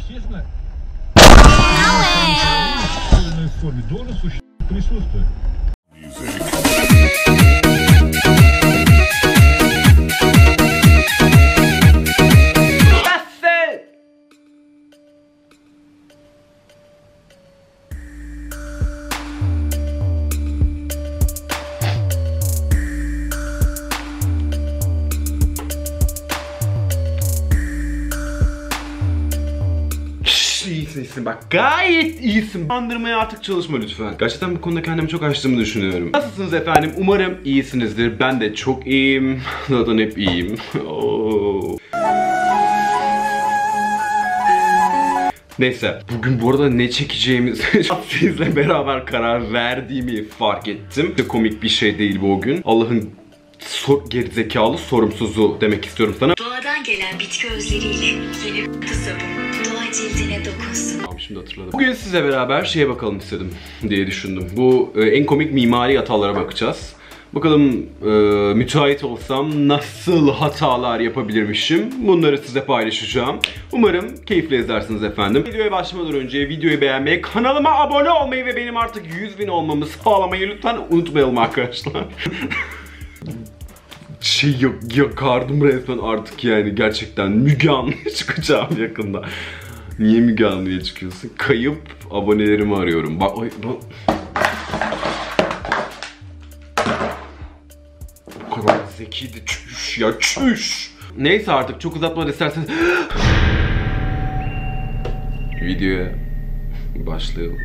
Э, э. естественно, в форме. Должен существовать присутствие. İyisin iyisin bak gayet iyisin. Kandırmaya artık çalışma lütfen. Gerçekten bu konuda kendimi çok açtığımı düşünüyorum. Nasılsınız efendim? Umarım iyisinizdir. Ben de çok iyiyim. Zaten hep iyiyim. Oo. Neyse bugün bu arada ne çekeceğimiz sizle beraber karar verdiğimi fark ettim. Çok komik bir şey değil bu o gün. Allah'ın sor gerizekalı sorumsuzu demek istiyorum sana. Doğadan gelen bitki özleriyle yeni sabun cildine dokunsun. Şimdi hatırladım. Bugün size beraber şeye bakalım istedim diye düşündüm. Bu e, en komik mimari hatalara bakacağız. Bakalım e, müteahhit olsam nasıl hatalar yapabilirmişim. Bunları size paylaşacağım. Umarım keyifle izlersiniz efendim. Videoya başlamadan önce videoyu beğenmeyi, kanalıma abone olmayı ve benim artık 100 bin olmamı sağlamayı lütfen unutmayalım arkadaşlar. şey yok yakardım resmen artık yani gerçekten Müge Anlı'ya çıkacağım yakında. Niye Müge Anlı'ya çıkıyorsun? Kayıp abonelerimi arıyorum. Bak ay, bu... Bu kadar zekiydi çüş ya çüş. Neyse artık çok uzatmadan isterseniz videoya başlayalım.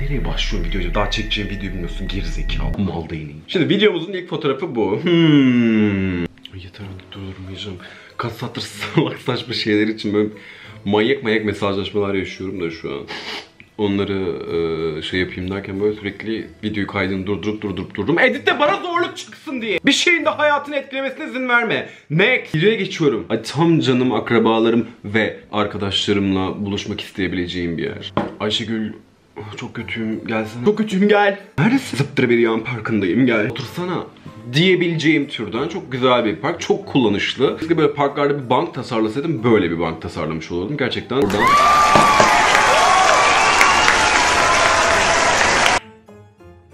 Nereye başlıyorum videoya? Daha çekeceğim videoyu bilmiyorsun gerizekalı mal değilim. Şimdi videomuzun ilk fotoğrafı bu. Hmm. Yeter artık durdurmayacağım. Kaç saattir salak saçma şeyler için böyle manyak manyak mesajlaşmalar yaşıyorum da şu an. Onları e, şey yapayım derken böyle sürekli videoyu kaydını durdurup durdurup durdum. Editte bana zorluk çıksın diye. Bir şeyin de hayatını etkilemesine izin verme. Next. Videoya geçiyorum. Ay, tam canım akrabalarım ve arkadaşlarımla buluşmak isteyebileceğim bir yer. Ayşegül çok kötüyüm gelsene. Çok kötüyüm gel. Neredesin? Zıptır bir yan parkındayım gel. Otursana diyebileceğim türden çok güzel bir park. Çok kullanışlı. Keşke böyle parklarda bir bank tasarlasaydım böyle bir bank tasarlamış olurdum. Gerçekten buradan...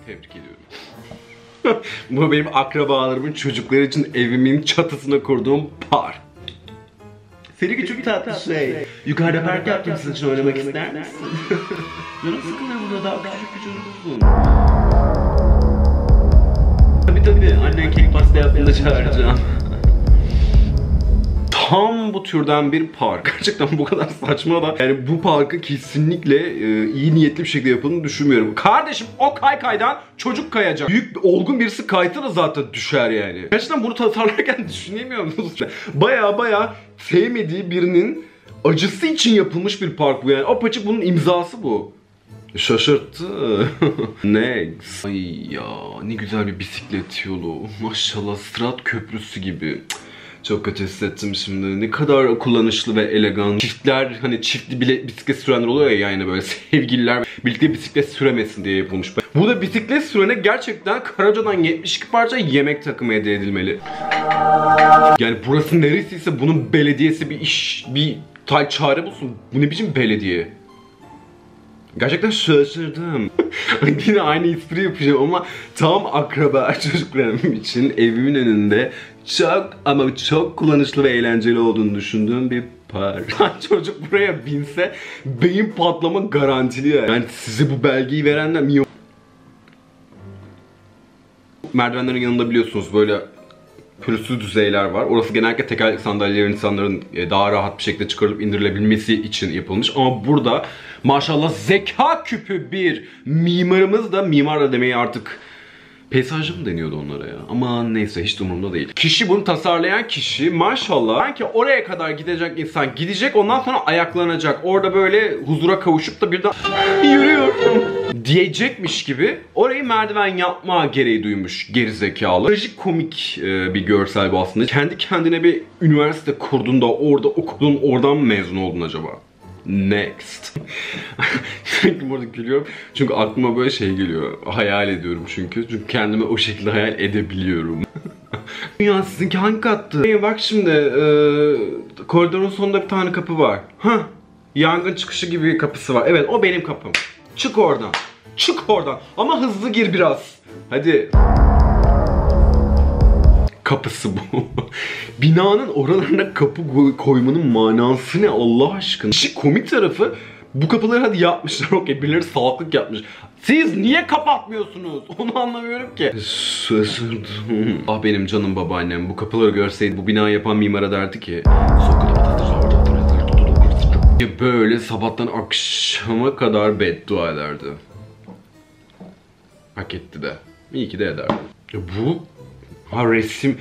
Tebrik ediyorum. Bu benim akrabalarımın çocukları için evimin çatısına kurduğum park. Seni küçük tatlı şey. Yukarıda park yaptım sizin için oynamak ister misin? Canım sıkılır burada daha küçük bir çocuksun. Tabii tabii annen kek pasta yaptığında çağıracağım. Tam bu türden bir park. Gerçekten bu kadar saçma da yani bu parkı kesinlikle e, iyi niyetli bir şekilde yapıldığını düşünmüyorum. Kardeşim o kaykaydan çocuk kayacak. Büyük olgun birisi kaysa da zaten düşer yani. Gerçekten bunu tasarlarken düşünemiyor musunuz? Baya baya sevmediği birinin acısı için yapılmış bir park bu yani. Apaçık bunun imzası bu. Şaşırttı. Next. Ay ya ne güzel bir bisiklet yolu. Maşallah Strat Köprüsü gibi. Cık, Çok kötü hissettim şimdi. Ne kadar kullanışlı ve elegan. Çiftler hani çiftli bile bisiklet sürenler oluyor ya yani böyle sevgililer birlikte bisiklet süremesin diye yapılmış. Bu da bisiklet sürene gerçekten Karaca'dan 72 parça yemek takımı hediye edilmeli. Yani burası neresiyse bunun belediyesi bir iş, bir tay çare bulsun. Bu ne biçim belediye? Gerçekten şaşırdım. Yine aynı espri yapacağım ama tam akraba çocuklarım için evimin önünde çok ama çok kullanışlı ve eğlenceli olduğunu düşündüğüm bir park. Çocuk buraya binse beyin patlama garantili yani. Yani size bu belgeyi verenler mi? Merdivenlerin yanında biliyorsunuz böyle pürüzsüz düzeyler var. Orası genellikle tekerlekli sandalyelerin insanların e, daha rahat bir şekilde çıkarılıp indirilebilmesi için yapılmış. Ama burada maşallah zeka küpü bir mimarımız da mimar da demeyi artık Peyzajcı mı deniyordu onlara ya? Ama neyse hiç umurumda değil. Kişi bunu tasarlayan kişi maşallah sanki oraya kadar gidecek insan gidecek ondan sonra ayaklanacak. Orada böyle huzura kavuşup da birden yürüyorum diyecekmiş gibi orayı merdiven yapma gereği duymuş gerizekalı. Trajik komik e, bir görsel bu aslında. Kendi kendine bir üniversite kurdun da orada okudun oradan mezun oldun acaba? Next. Sürekli burada gülüyorum. Çünkü aklıma böyle şey geliyor. Hayal ediyorum çünkü. Çünkü kendimi o şekilde hayal edebiliyorum. Ya sizinki hangi kattı? Hey, bak şimdi e, koridorun sonunda bir tane kapı var. Hah. Yangın çıkışı gibi bir kapısı var. Evet o benim kapım. Çık oradan. Çık oradan. Ama hızlı gir biraz. Hadi. Kapısı bu. Binanın oralarına kapı koy- koymanın manası ne Allah aşkına? İşin komik tarafı bu kapıları hadi yapmışlar okey birileri salaklık yapmış. Siz niye kapatmıyorsunuz? Onu anlamıyorum ki. Şaşırdım. Ah benim canım babaannem bu kapıları görseydi bu binayı yapan mimara derdi ki Böyle sabahtan akşama kadar beddua ederdi. Hak etti de. İyi ki de eder. Ya bu ha resim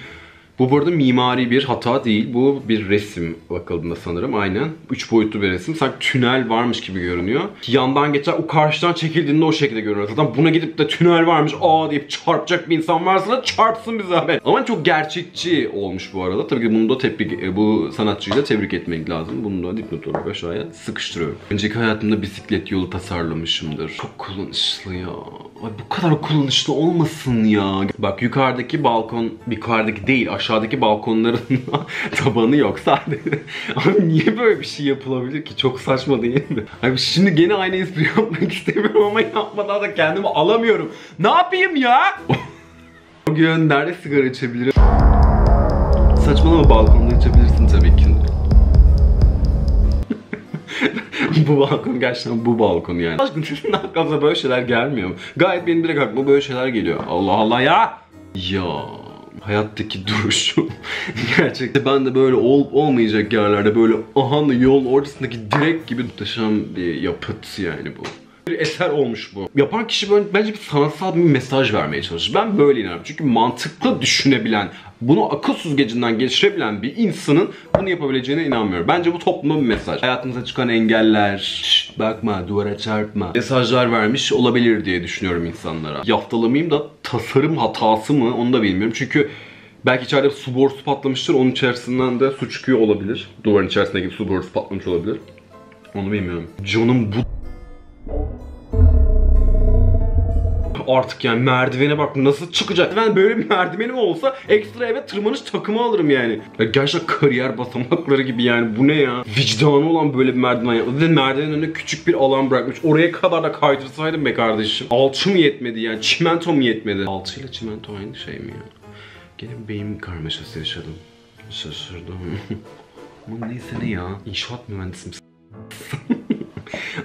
bu bu arada mimari bir hata değil. Bu bir resim bakıldığında sanırım. Aynen. Üç boyutlu bir resim. Sanki tünel varmış gibi görünüyor. Yandan geçer o karşıdan çekildiğinde o şekilde görünüyor. Zaten buna gidip de tünel varmış aa deyip çarpacak bir insan varsa da çarpsın bir zahmet. Ama çok gerçekçi olmuş bu arada. Tabii ki bunu da tebrik, e, bu sanatçıyı da tebrik etmek lazım. Bunu da dipnot olarak aşağıya sıkıştırıyorum. Önceki hayatımda bisiklet yolu tasarlamışımdır. Çok kullanışlı ya. Ay bu kadar kullanışlı olmasın ya. Bak yukarıdaki balkon, yukarıdaki değil aşağıdaki balkonların tabanı yok sadece. Abi niye böyle bir şey yapılabilir ki? Çok saçma değil mi? Abi şimdi gene aynı espri yapmak istemiyorum ama yapmadan da kendimi alamıyorum. Ne yapayım ya? o gün nerede sigara içebilirim? Saçmalama balkonda içebilirsin tabii ki. bu balkon gerçekten bu balkon yani. Aşkım sizin aklınıza böyle şeyler gelmiyor mu? Gayet benim direkt aklıma böyle şeyler geliyor. Allah Allah ya! Ya hayattaki duruşum gerçekten ben de böyle olup olmayacak yerlerde böyle ahanla yolun ortasındaki direk gibi muhteşem bir yapıt yani bu. Bir eser olmuş bu. Yapan kişi böyle bence bir sanatsal bir mesaj vermeye çalışır. Ben böyle inanıyorum. Çünkü mantıklı düşünebilen, bunu akıl süzgecinden geçirebilen bir insanın bunu yapabileceğine inanmıyorum. Bence bu topluma bir mesaj. Hayatımıza çıkan engeller, "Şşt, bakma duvara çarpma mesajlar vermiş olabilir diye düşünüyorum insanlara. Yaftalamayayım da tasarım hatası mı onu da bilmiyorum. Çünkü Belki içeride su borusu patlamıştır. Onun içerisinden de su çıkıyor olabilir. Duvarın içerisindeki su borusu patlamış olabilir. Onu bilmiyorum. John'un bu artık yani merdivene bak nasıl çıkacak. Ben böyle bir merdivenim olsa ekstra eve tırmanış takımı alırım yani. Ya gerçekten kariyer basamakları gibi yani bu ne ya? Vicdanı olan böyle bir merdiven yapmadı. Ve merdivenin önüne küçük bir alan bırakmış. Oraya kadar da kaydırsaydım be kardeşim. Alçı mı yetmedi yani? Çimento mu yetmedi? Alçıyla çimento aynı şey mi ya? Gene beyin karmaşası yaşadım. Şaşırdım. Bu neyse ne ya? İnşaat mühendisi misin?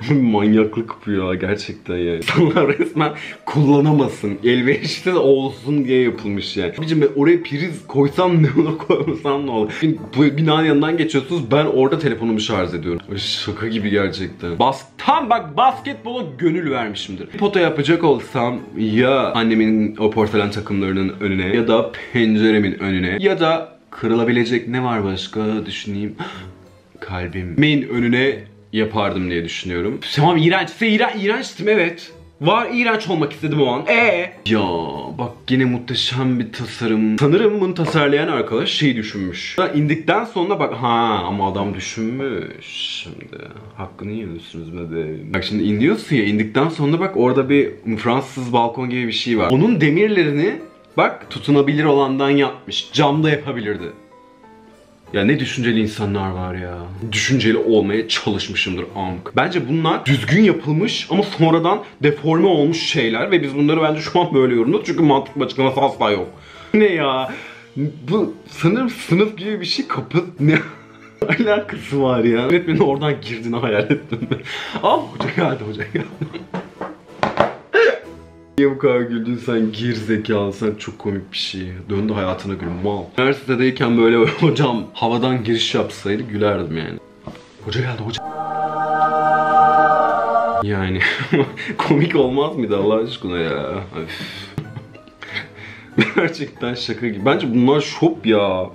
Manyaklık bu ya gerçekten yani. İnsanlar resmen kullanamasın. Elverişli olsun diye yapılmış yani. Abicim ben oraya priz koysam ne olur koymasam ne olur. Şimdi bu binanın yanından geçiyorsunuz ben orada telefonumu şarj ediyorum. Şaka gibi gerçekten. Bas tam bak basketbola gönül vermişimdir. Pota yapacak olsam ya annemin o porselen takımlarının önüne ya da penceremin önüne ya da kırılabilecek ne var başka düşüneyim. kalbimin önüne yapardım diye düşünüyorum. Tamam iğrençse iğren iğrençtim evet. Var iğrenç olmak istedim o an. E Ya bak yine muhteşem bir tasarım. Sanırım bunu tasarlayan arkadaş şey düşünmüş. İndikten sonra bak ha ama adam düşünmüş. Şimdi hakkını yiyorsunuz bebeğim. Bak şimdi iniyorsun ya indikten sonra bak orada bir Fransız balkon gibi bir şey var. Onun demirlerini bak tutunabilir olandan yapmış. Camda yapabilirdi. Ya ne düşünceli insanlar var ya. Düşünceli olmaya çalışmışımdır amk. Bence bunlar düzgün yapılmış ama sonradan deforme olmuş şeyler ve biz bunları bence şu an böyle yorumluyoruz çünkü mantıklı açıklaması asla yok. ne ya? Bu sanırım sınıf gibi bir şey kapı ne alakası var ya? Öğretmenin oradan girdiğini hayal ettim. Al hoca geldi hoca geldi. Niye bu kadar güldün sen gir zekalı sen çok komik bir şey. Döndü hayatına gül mal. Üniversitedeyken böyle hocam havadan giriş yapsaydı gülerdim yani. Hoca geldi hoca. Yani komik olmaz mıydı Allah aşkına ya? Gerçekten şaka gibi. Bence bunlar şop ya.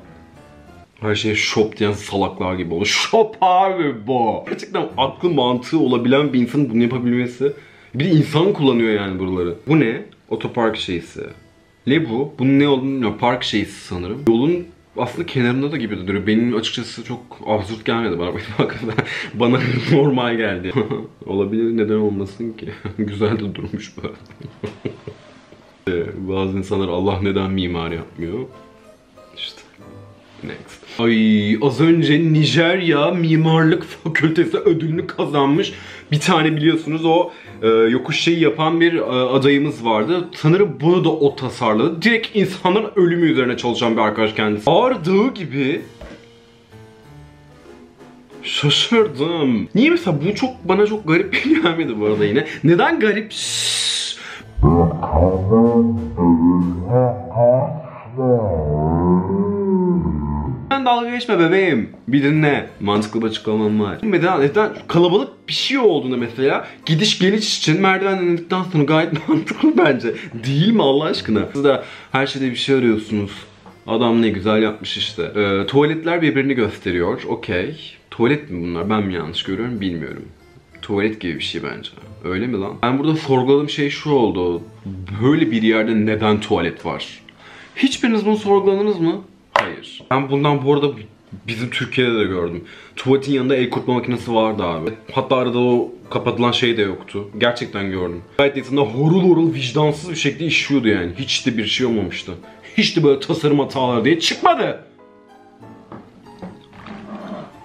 Her şeye şop diyen salaklar gibi oldu. Şop abi bu. Gerçekten aklı mantığı olabilen bir insanın bunu yapabilmesi. Bir insan kullanıyor yani buraları. Bu ne? Otopark şeysi. Ne bu? Bunun ne olduğunu bilmiyorum. Park şeysi sanırım. Yolun aslında kenarında da gibi duruyor. Benim açıkçası çok absürt gelmedi bana. Bakın bana normal geldi. Olabilir neden olmasın ki? Güzel de durmuş bu. Bazı insanlar Allah neden mimar yapmıyor? İşte. Next. Ay az önce Nijerya Mimarlık Fakültesi ödülünü kazanmış bir tane biliyorsunuz o e, yokuş şeyi yapan bir e, adayımız vardı. Sanırım bunu da o tasarladı. Direkt insanların ölümü üzerine çalışan bir arkadaş kendisi. Ağrıdığı gibi Şaşırdım. Niye mesela bu çok bana çok garip gelmedi bu arada yine. Neden garip? Dalga geçme bebeğim. Bir dinle. Mantıklı bir açıklamam var. Neden, neden kalabalık bir şey olduğunda mesela gidiş geliş için merdivenden indikten sonra gayet mantıklı bence. Değil mi Allah aşkına? Siz de her şeyde bir şey arıyorsunuz. Adam ne güzel yapmış işte. Ee, tuvaletler birbirini gösteriyor. Okey. Tuvalet mi bunlar? Ben mi yanlış görüyorum bilmiyorum. Tuvalet gibi bir şey bence. Öyle mi lan? Ben burada sorguladığım şey şu oldu. Böyle bir yerde neden tuvalet var? Hiçbiriniz bunu sorguladınız mı? Ben bundan bu arada bizim Türkiye'de de gördüm. Tuvaletin yanında el kurutma makinesi vardı abi. Hatta arada o kapatılan şey de yoktu. Gerçekten gördüm. Gayet insanlar horul horul vicdansız bir şekilde işiyordu yani. Hiç de bir şey olmamıştı. Hiç de böyle tasarım hataları diye çıkmadı.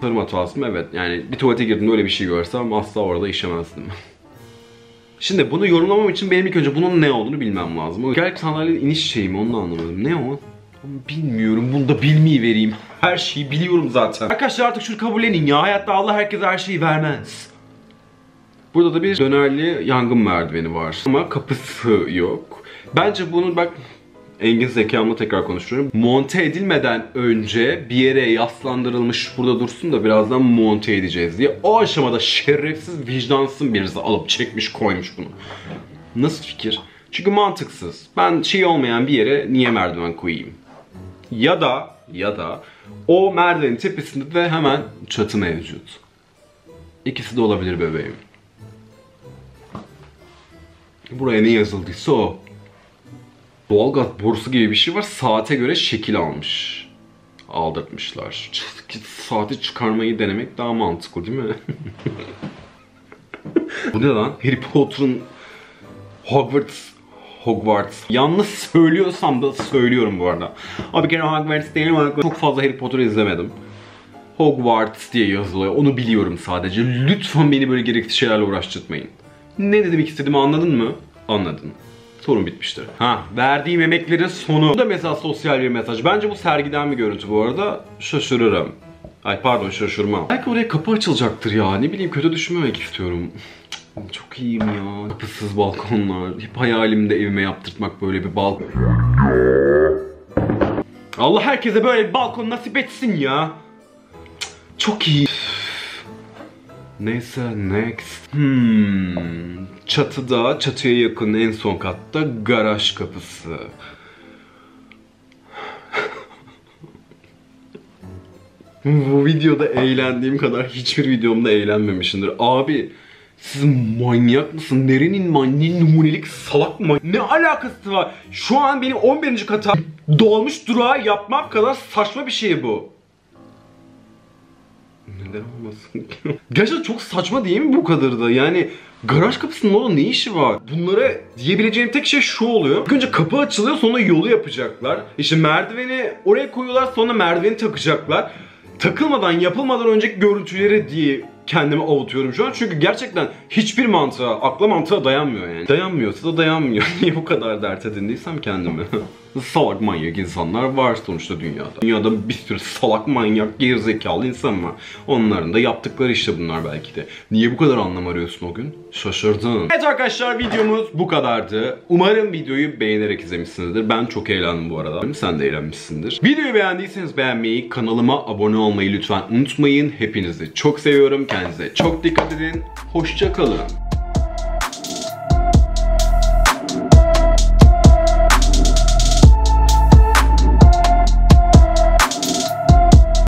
Tasarım hatası mı? Evet. Yani bir tuvalete girdiğimde öyle bir şey görsem asla orada işemezdim. Şimdi bunu yorumlamam için benim ilk önce bunun ne olduğunu bilmem lazım. O gerçek sandalye iniş şeyi mi onu da anlamadım. Ne o? Bilmiyorum. Bunu da bilmeyi vereyim. Her şeyi biliyorum zaten. Arkadaşlar artık şunu kabullenin ya. Hayatta Allah herkese her şeyi vermez. Burada da bir dönerli yangın merdiveni var. Ama kapısı yok. Bence bunu bak Engin zekamla tekrar konuşuyorum. Monte edilmeden önce bir yere yaslandırılmış burada dursun da birazdan monte edeceğiz diye. O aşamada şerefsiz vicdansız birisi alıp çekmiş koymuş bunu. Nasıl fikir? Çünkü mantıksız. Ben şey olmayan bir yere niye merdiven koyayım? Ya da ya da o merdivenin tepesinde de hemen çatı mevcut. İkisi de olabilir bebeğim. Buraya ne yazıldıysa o. Doğalgaz borusu gibi bir şey var. Saate göre şekil almış. Aldırtmışlar. Saati çıkarmayı denemek daha mantıklı değil mi? Bu ne lan? Harry Potter'ın Hogwarts Hogwarts. Yanlış söylüyorsam da söylüyorum bu arada. Abi bir kere Hogwarts değil mi? Çok fazla Harry Potter izlemedim. Hogwarts diye yazılıyor. Onu biliyorum sadece. Lütfen beni böyle gereksiz şeylerle uğraştırmayın. Ne demek istediğimi anladın mı? Anladın. Sorun bitmiştir. Ha, verdiğim emeklerin sonu. Bu da mesela sosyal bir mesaj. Bence bu sergiden bir görüntü bu arada. Şaşırırım. Ay pardon şaşırmam. Belki oraya kapı açılacaktır ya. Ne bileyim kötü düşünmemek istiyorum. Cık, Çok iyiyim ya. Kapısız balkonlar. Hep hayalimde evime yaptırtmak böyle bir balkon. Allah herkese böyle bir balkon nasip etsin ya. Çok iyi. Neyse next. Hmm. Çatıda, çatıya yakın en son katta garaj kapısı. Bu videoda eğlendiğim kadar hiçbir videomda eğlenmemişimdir. Abi siz manyak mısın? Nerenin manyak numunelik salak mı? Ne alakası var? Şu an benim 11. kata dolmuş durağı yapmak kadar saçma bir şey bu. Neden olmasın ki? Gerçekten çok saçma değil mi bu kadar da? Yani garaj kapısının orada ne işi var? Bunlara diyebileceğim tek şey şu oluyor. Önce kapı açılıyor sonra yolu yapacaklar. İşte merdiveni oraya koyuyorlar sonra merdiveni takacaklar. Takılmadan yapılmadan önceki görüntüleri diye kendimi avutuyorum şu an. Çünkü gerçekten hiçbir mantığa, akla mantığa dayanmıyor yani. Dayanmıyorsa da dayanmıyor. Niye bu kadar dert edindiysem kendimi. salak manyak insanlar var sonuçta dünyada. Dünyada bir sürü salak manyak gerizekalı insan var. Onların da yaptıkları işte bunlar belki de. Niye bu kadar anlam arıyorsun o gün? Şaşırdın. Evet arkadaşlar videomuz bu kadardı. Umarım videoyu beğenerek izlemişsinizdir. Ben çok eğlendim bu arada. Sen de eğlenmişsindir. Videoyu beğendiyseniz beğenmeyi, kanalıma abone olmayı lütfen unutmayın. Hepinizi çok seviyorum. Kendinize çok dikkat edin. Hoşça kalın.